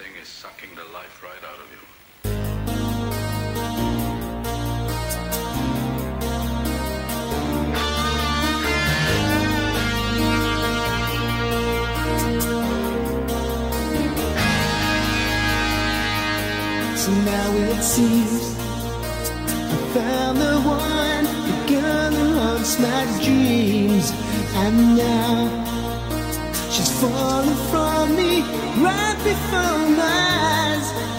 thing is sucking the life right out of you. So now it seems I found the one, the girl who haunts my dreams. And now she's falling from me right before.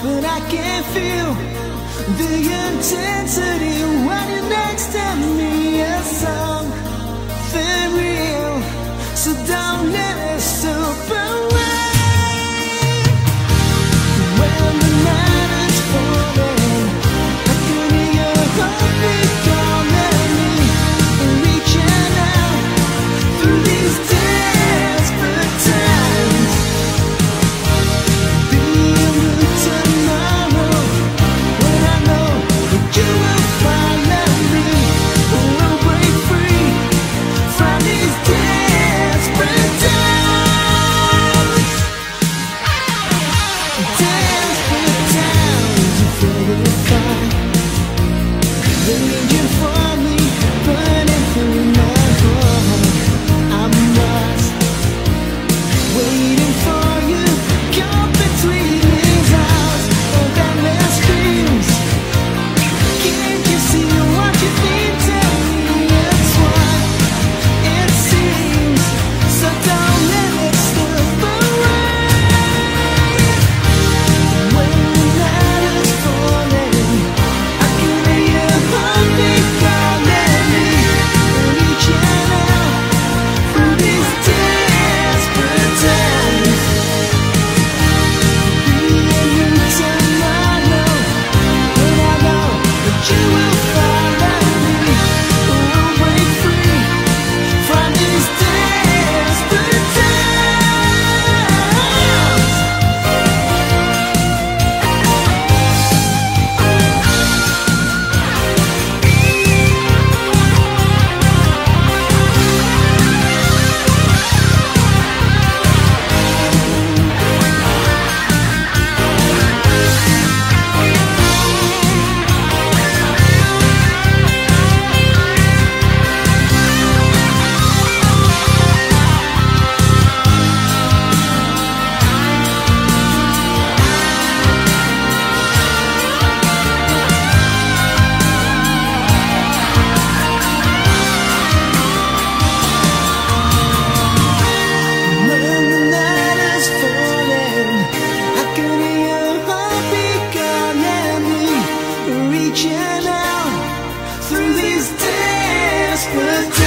But I can feel the intensity when you're next to me. A will